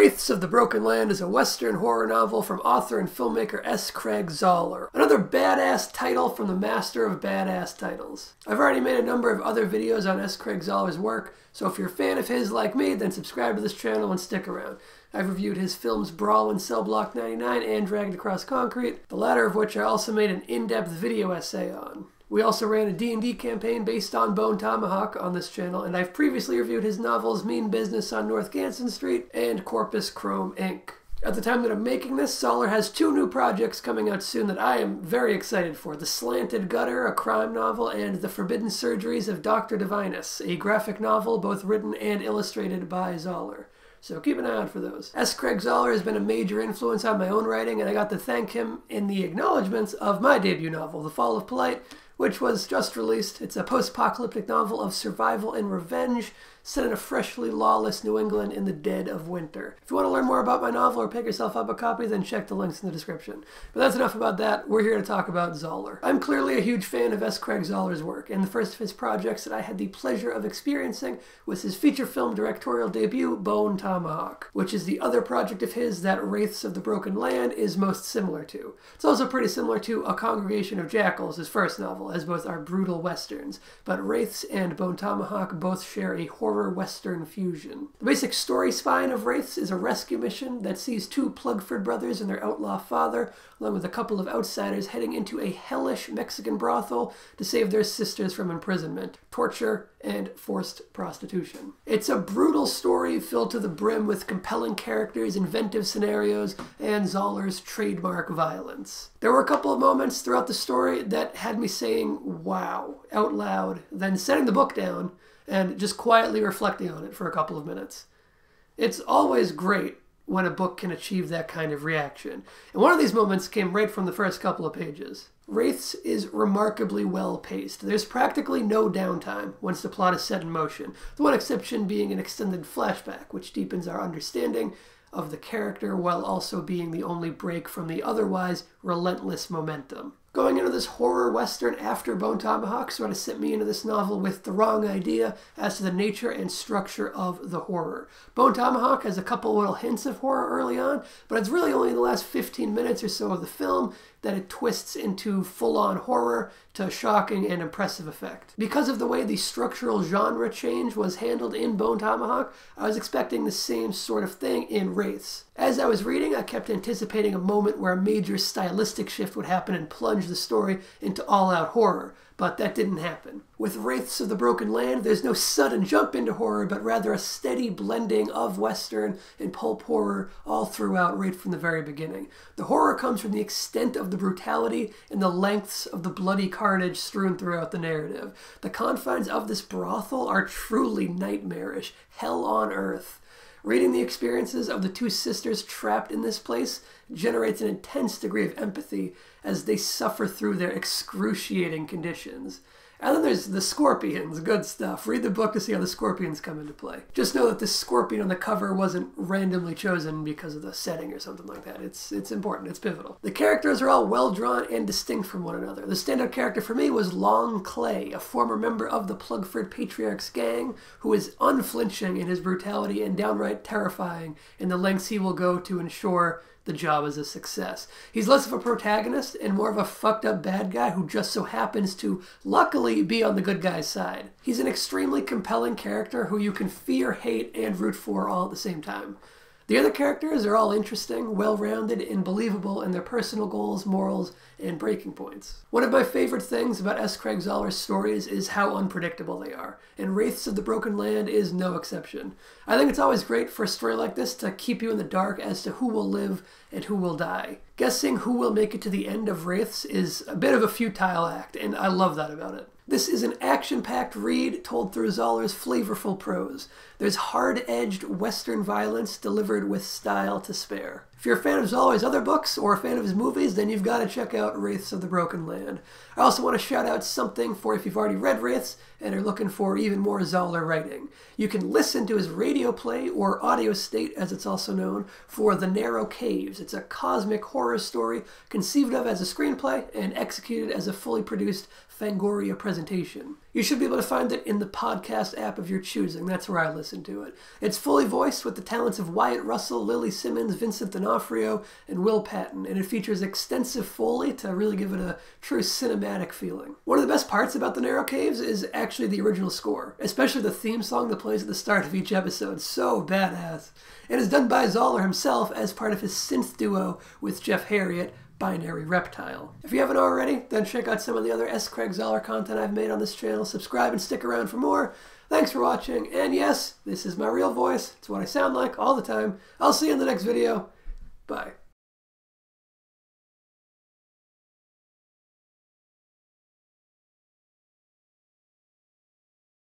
Wraiths of the Broken Land is a Western horror novel from author and filmmaker S. Craig Zahler. Another badass title from the master of badass titles. I've already made a number of other videos on S. Craig Zahler's work, so if you're a fan of his like me, then subscribe to this channel and stick around. I've reviewed his films Brawl in Cell Block 99 and Dragged Across Concrete, the latter of which I also made an in-depth video essay on. We also ran a D&D campaign based on Bone Tomahawk on this channel, and I've previously reviewed his novels Mean Business on North Ganson Street and Corpus Chrome Inc. At the time that I'm making this, Zahler has two new projects coming out soon that I am very excited for. The Slanted Gutter, a crime novel, and The Forbidden Surgeries of Dr. Divinus, a graphic novel both written and illustrated by Zahler. So keep an eye out for those. S. Craig Zahler has been a major influence on my own writing, and I got to thank him in the acknowledgments of my debut novel, The Fall of Polite, which was just released. It's a post apocalyptic novel of survival and revenge set in a freshly lawless New England in the dead of winter. If you want to learn more about my novel or pick yourself up a copy, then check the links in the description. But that's enough about that. We're here to talk about Zahler. I'm clearly a huge fan of S. Craig Zahler's work, and the first of his projects that I had the pleasure of experiencing was his feature film directorial debut, Bone Tomahawk, which is the other project of his that Wraiths of the Broken Land is most similar to. It's also pretty similar to A Congregation of Jackals, his first novel, as both are brutal westerns, but Wraiths and Bone Tomahawk both share a horror western fusion. The basic story spine of Wraiths is a rescue mission that sees two Plugford brothers and their outlaw father, along with a couple of outsiders, heading into a hellish Mexican brothel to save their sisters from imprisonment, torture, and forced prostitution. It's a brutal story filled to the brim with compelling characters, inventive scenarios, and Zahler's trademark violence. There were a couple of moments throughout the story that had me saying, wow, out loud, then setting the book down and just quietly reflecting on it for a couple of minutes. It's always great when a book can achieve that kind of reaction. And one of these moments came right from the first couple of pages. Wraiths is remarkably well paced. There's practically no downtime once the plot is set in motion, the one exception being an extended flashback, which deepens our understanding of the character while also being the only break from the otherwise relentless momentum. Going into this horror western after Bone Tomahawk sort of sent me into this novel with the wrong idea as to the nature and structure of the horror. Bone Tomahawk has a couple little hints of horror early on, but it's really only in the last 15 minutes or so of the film that it twists into full on horror to a shocking and impressive effect. Because of the way the structural genre change was handled in Bone Tomahawk, I was expecting the same sort of thing in Wraiths. As I was reading, I kept anticipating a moment where a major stylistic shift would happen and plunge the story into all out horror but that didn't happen. With Wraiths of the Broken Land, there's no sudden jump into horror, but rather a steady blending of Western and pulp horror all throughout right from the very beginning. The horror comes from the extent of the brutality and the lengths of the bloody carnage strewn throughout the narrative. The confines of this brothel are truly nightmarish, hell on earth. Reading the experiences of the two sisters trapped in this place generates an intense degree of empathy as they suffer through their excruciating conditions. And then there's the scorpions, good stuff. Read the book to see how the scorpions come into play. Just know that the scorpion on the cover wasn't randomly chosen because of the setting or something like that. It's it's important, it's pivotal. The characters are all well drawn and distinct from one another. The standout character for me was Long Clay, a former member of the Plugford Patriarchs gang who is unflinching in his brutality and downright terrifying in the lengths he will go to ensure the job is a success. He's less of a protagonist and more of a fucked up bad guy who just so happens to, luckily, be on the good guy's side. He's an extremely compelling character who you can fear, hate, and root for all at the same time. The other characters are all interesting, well rounded, and believable in their personal goals, morals, and breaking points. One of my favorite things about S. Craig Zahler's stories is how unpredictable they are, and Wraiths of the Broken Land is no exception. I think it's always great for a story like this to keep you in the dark as to who will live and who will die. Guessing who will make it to the end of Wraiths is a bit of a futile act, and I love that about it. This is an action packed read told through Zahler's flavorful prose. There's hard edged Western violence delivered with style to spare. If you're a fan of Zahler's other books or a fan of his movies, then you've got to check out Wraiths of the Broken Land. I also want to shout out something for if you've already read Wraiths and are looking for even more Zahler writing. You can listen to his radio play, or audio state as it's also known, for The Narrow Caves. It's a cosmic horror story conceived of as a screenplay and executed as a fully produced Fangoria presentation. You should be able to find it in the podcast app of your choosing. That's where I listen to it. It's fully voiced with the talents of Wyatt Russell, Lily Simmons, Vincent D'Onofrio, and Will Patton, and it features extensive Foley to really give it a true cinematic feeling. One of the best parts about The Narrow Caves is actually the original score, especially the theme song that plays at the start of each episode. So badass. It is done by Zahler himself as part of his synth duo with Jeff Herriott, binary reptile. If you haven't already, then check out some of the other S. Craig Zahler content I've made on this channel. Subscribe and stick around for more. Thanks for watching, and yes, this is my real voice. It's what I sound like all the time. I'll see you in the next video. Bye.